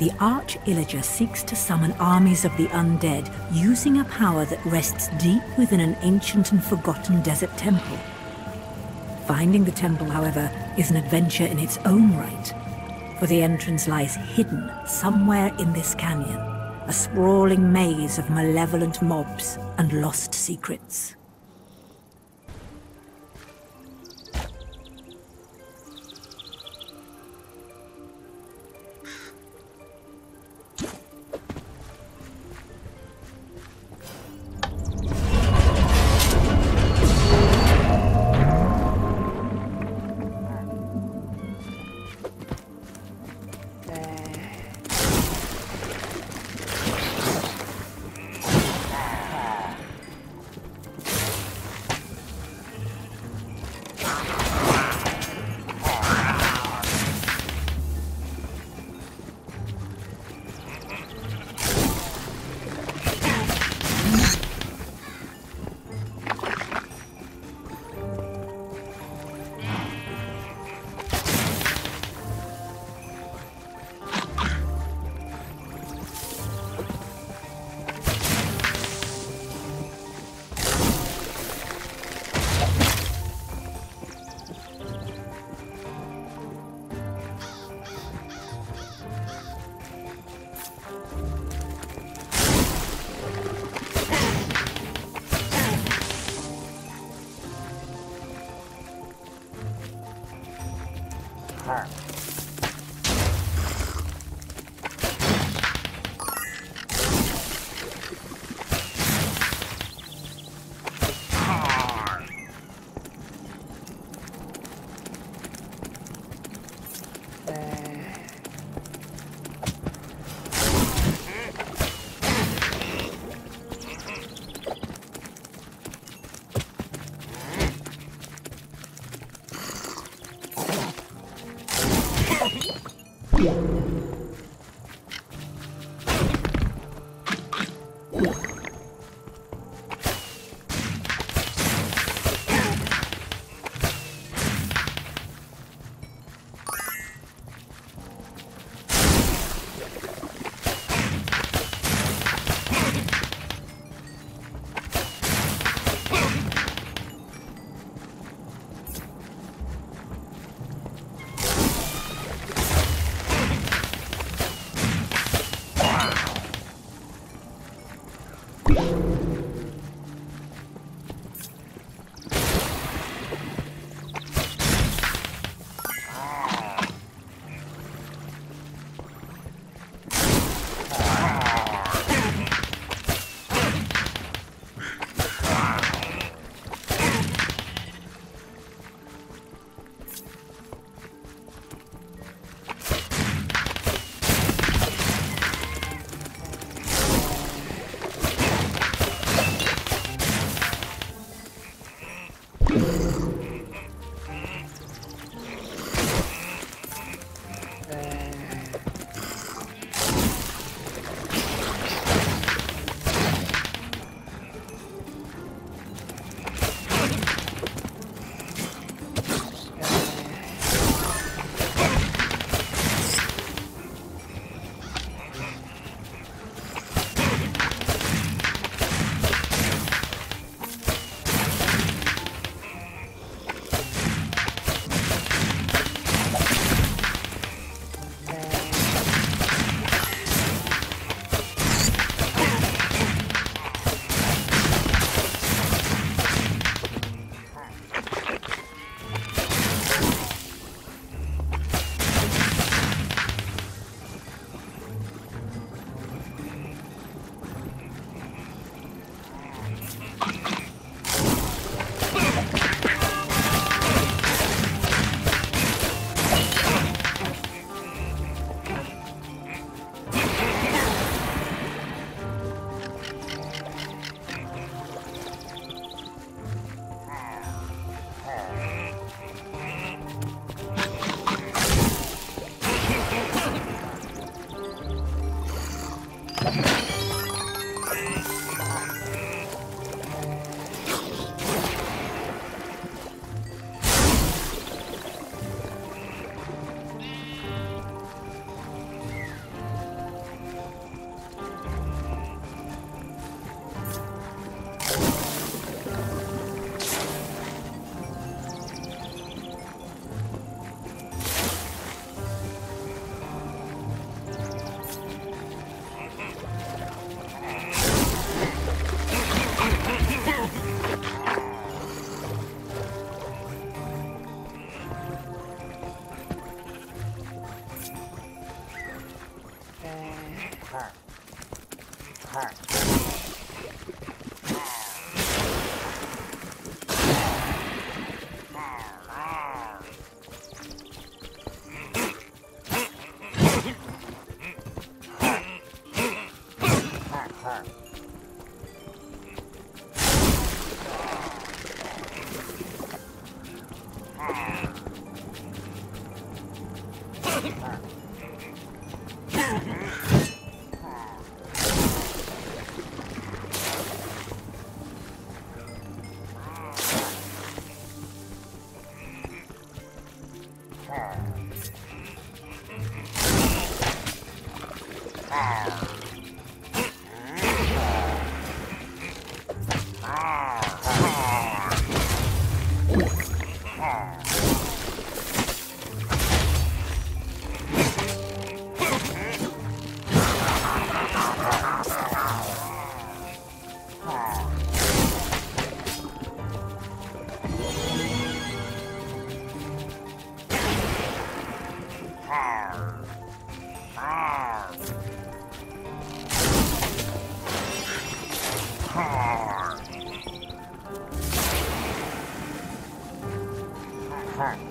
the Arch Illager seeks to summon armies of the undead using a power that rests deep within an ancient and forgotten desert temple. Finding the temple, however, is an adventure in its own right, for the entrance lies hidden somewhere in this canyon, a sprawling maze of malevolent mobs and lost secrets. Yeah. Huh.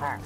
Wow.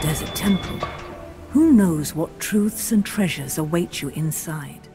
Desert temple, who knows what truths and treasures await you inside?